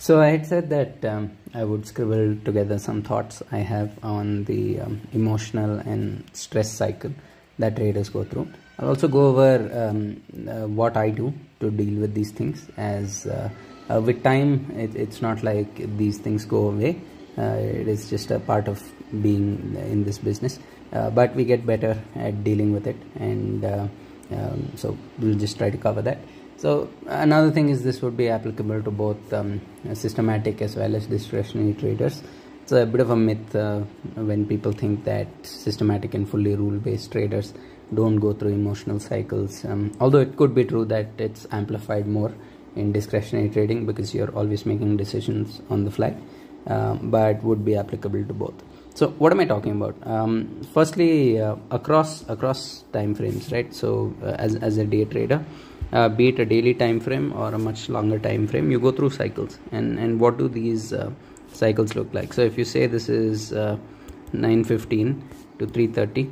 So I had said that um, I would scribble together some thoughts I have on the um, emotional and stress cycle that traders go through. I'll also go over um, uh, what I do to deal with these things. As uh, uh, with time, it, it's not like these things go away. Uh, it is just a part of being in this business. Uh, but we get better at dealing with it, and uh, um, so we'll just try to cover that. So another thing is this would be applicable to both um, systematic as well as discretionary traders. It's a bit of a myth uh, when people think that systematic and fully rule-based traders don't go through emotional cycles. Um, although it could be true that it's amplified more in discretionary trading because you're always making decisions on the fly, uh, but would be applicable to both. So what am I talking about? Um, firstly, uh, across across time frames, right? So uh, as as a day trader uh, be it a daily time frame or a much longer time frame you go through cycles. And and what do these uh, cycles look like? So if you say this is uh, 915 to 330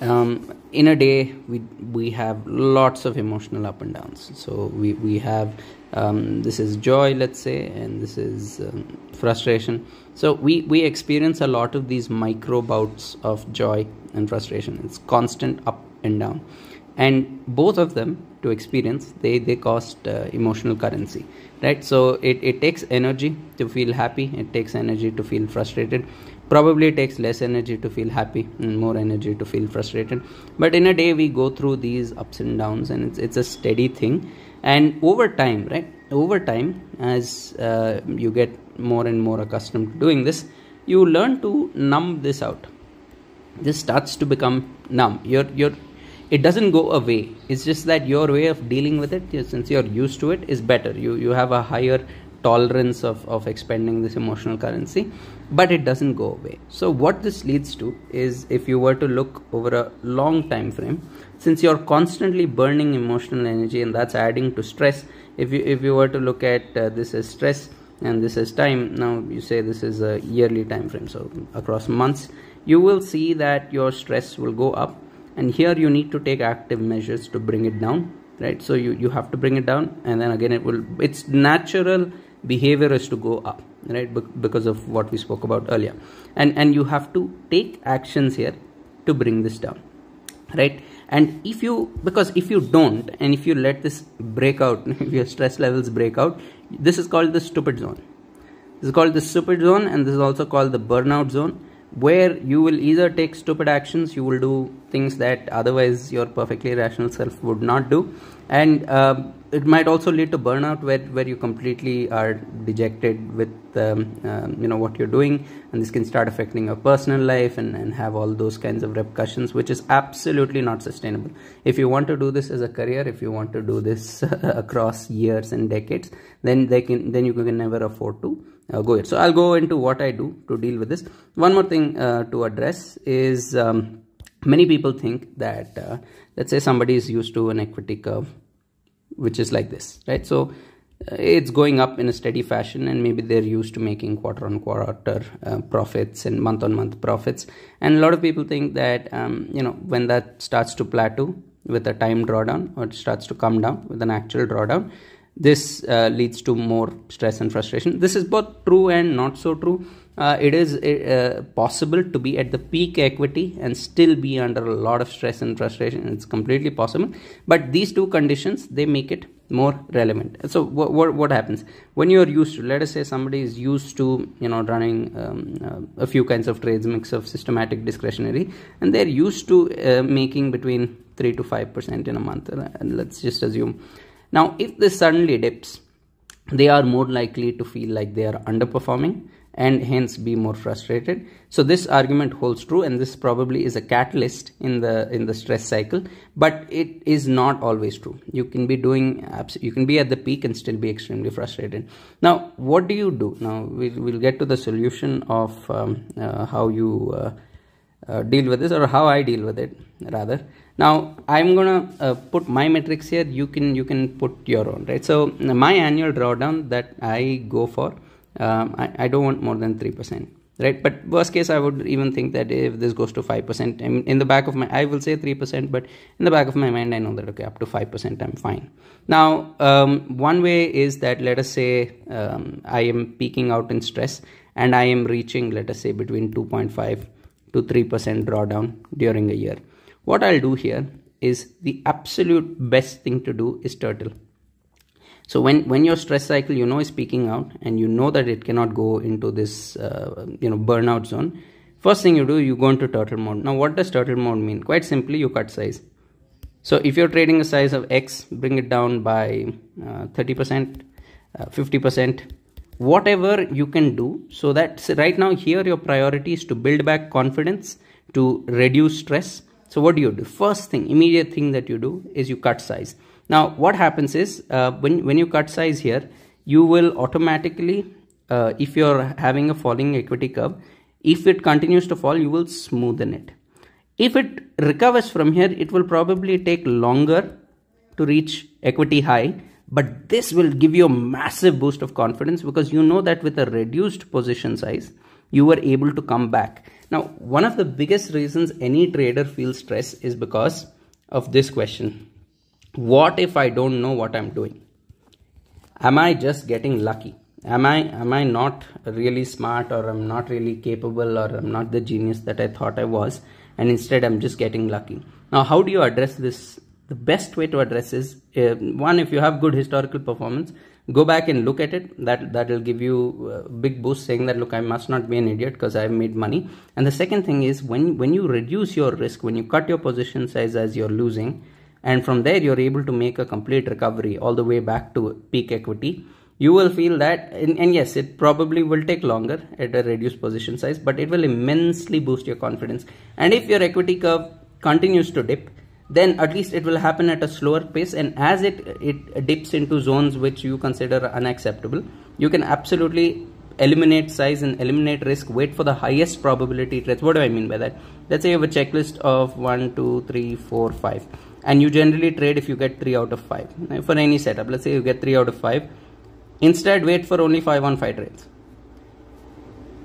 um, in a day we we have lots of emotional up and downs. So we we have um, this is joy let's say and this is um, frustration. So we we experience a lot of these micro bouts of joy and frustration. It's constant up and down and both of them to experience they they cost uh, emotional currency right? So it, it takes energy to feel happy. It takes energy to feel frustrated. Probably takes less energy to feel happy and more energy to feel frustrated. But in a day we go through these ups and downs and it's, it's a steady thing. And over time right? Over time as uh, you get more and more accustomed to doing this you learn to numb this out. This starts to become numb. You're you're it doesn't go away. It's just that your way of dealing with it since you're used to it is better. You you have a higher tolerance of, of expending this emotional currency but it doesn't go away. So what this leads to is if you were to look over a long time frame since you're constantly burning emotional energy and that's adding to stress if you if you were to look at uh, this as stress and this is time now you say this is a yearly time frame so across months you will see that your stress will go up and here you need to take active measures to bring it down right? So you you have to bring it down and then again it will its natural behavior is to go up right? Because of what we spoke about earlier. And and you have to take actions here to bring this down right? And if you because if you don't and if you let this break out if your stress levels break out this is called the stupid zone. This is called the stupid zone and this is also called the burnout zone where you will either take stupid actions you will do things that otherwise your perfectly rational self would not do. And uh, it might also lead to burnout where, where you completely are dejected with um, um, you know what you're doing. And this can start affecting your personal life and, and have all those kinds of repercussions which is absolutely not sustainable. If you want to do this as a career if you want to do this across years and decades then they can then you can never afford to uh, go ahead. So I'll go into what I do to deal with this. One more thing uh, to address is um, many people think that uh, let's say somebody is used to an equity curve which is like this, right? So uh, it's going up in a steady fashion and maybe they're used to making quarter on quarter uh, profits and month on month profits. And a lot of people think that, um, you know, when that starts to plateau with a time drawdown or it starts to come down with an actual drawdown, this uh, leads to more stress and frustration. This is both true and not so true. Uh, it is uh, possible to be at the peak equity and still be under a lot of stress and frustration. It's completely possible. But these two conditions they make it more relevant. So what, what, happens? When you are used to let us say somebody is used to you know running um, uh, a few kinds of trades mix of systematic discretionary and they're used to uh, making between 3 to 5 percent in a month. And let's just assume now, if this suddenly dips, they are more likely to feel like they are underperforming and hence be more frustrated. So this argument holds true and this probably is a catalyst in the in the stress cycle but it is not always true. You can be doing you can be at the peak and still be extremely frustrated. Now what do you do? Now we'll, we'll get to the solution of um, uh, how you uh, uh, deal with this or how I deal with it rather now I'm gonna uh, put my metrics here. You can you can put your own right? So my annual drawdown that I go for um, I, I don't want more than 3% right? But worst case i would even think that if this goes to 5% I mean, in the back of my i will say 3% but in the back of my mind i know that okay up to 5% i'm fine. Now um, one way is that let us say um, i am peaking out in stress and i am reaching let us say between 2.5 to 3% drawdown during a year what i'll do here is the absolute best thing to do is turtle. So when when your stress cycle you know is peaking out and you know that it cannot go into this uh, you know burnout zone first thing you do you go into turtle mode. Now what does turtle mode mean? Quite simply you cut size. So if you're trading a size of x bring it down by uh, 30% uh, 50% whatever you can do so that right now here your priority is to build back confidence to reduce stress so what do you do first thing immediate thing that you do is you cut size now what happens is uh, when, when you cut size here, you will automatically, uh, if you're having a falling equity curve, if it continues to fall, you will smoothen it. If it recovers from here, it will probably take longer to reach equity high, but this will give you a massive boost of confidence because you know that with a reduced position size, you were able to come back. Now, one of the biggest reasons any trader feels stress is because of this question. What if i don't know what i'm doing? Am i just getting lucky? Am i am i not really smart or i'm not really capable or i'm not the genius that i thought i was and instead i'm just getting lucky? Now how do you address this the best way to address is uh, one if you have good historical performance go back and look at it. That that will give you a big boost saying that look i must not be an idiot because i've made money. And the second thing is when when you reduce your risk when you cut your position size as you're losing and from there you're able to make a complete recovery all the way back to peak equity you will feel that and, and, yes it probably will take longer at a reduced position size but it will immensely boost your confidence. And if your equity curve continues to dip then at least it will happen at a slower pace. And as it it dips into zones which you consider unacceptable you can absolutely eliminate size and eliminate risk. Wait for the highest probability trades what do i mean by that? Let's say you have a checklist of one two three four five. And you generally trade if you get 3 out of 5 for any setup let's say you get 3 out of 5 instead wait for only 5 on 5 trades.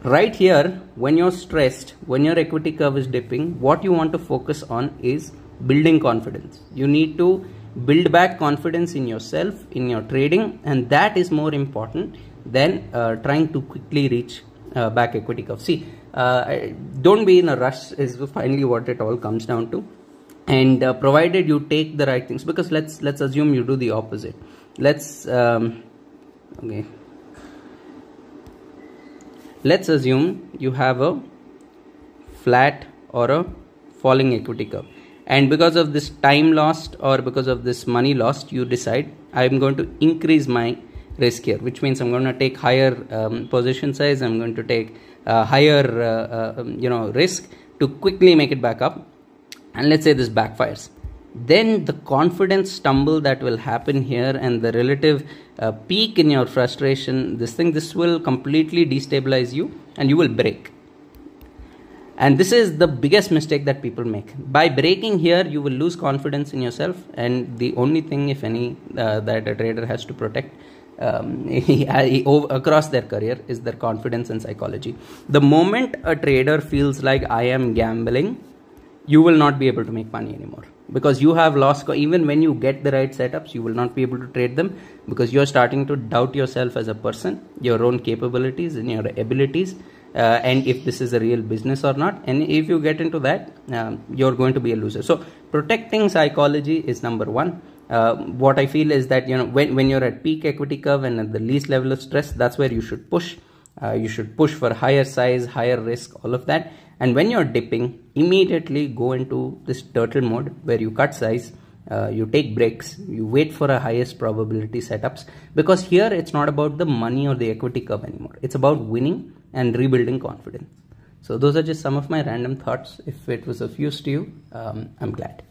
Right here when you're stressed when your equity curve is dipping what you want to focus on is building confidence. You need to build back confidence in yourself in your trading and that is more important than uh, trying to quickly reach uh, back equity curve. See uh, don't be in a rush is finally what it all comes down to. And uh, provided you take the right things because let's let's assume you do the opposite. Let's um, okay. Let's assume you have a flat or a falling equity curve and because of this time lost or because of this money lost you decide i'm going to increase my risk here which means i'm going to take higher um, position size i'm going to take uh, higher uh, uh, you know risk to quickly make it back up. And let's say this backfires. Then the confidence stumble that will happen here and the relative uh, peak in your frustration this thing this will completely destabilize you and you will break and this is the biggest mistake that people make. By breaking here you will lose confidence in yourself. And the only thing if any uh, that a trader has to protect um, across their career is their confidence and psychology. The moment a trader feels like i am gambling you will not be able to make money anymore. Because you have lost even when you get the right setups you will not be able to trade them. Because you're starting to doubt yourself as a person your own capabilities and your abilities uh, and if this is a real business or not and if you get into that um, you're going to be a loser. So protecting psychology is number one. Uh, what i feel is that you know when, when you're at peak equity curve and at the least level of stress that's where you should push. Uh, you should push for higher size higher risk all of that. And when you're dipping immediately go into this turtle mode where you cut size uh, you take breaks you wait for a highest probability setups. Because here it's not about the money or the equity curve anymore. It's about winning and rebuilding confidence. So those are just some of my random thoughts. If it was of use to you um, i'm glad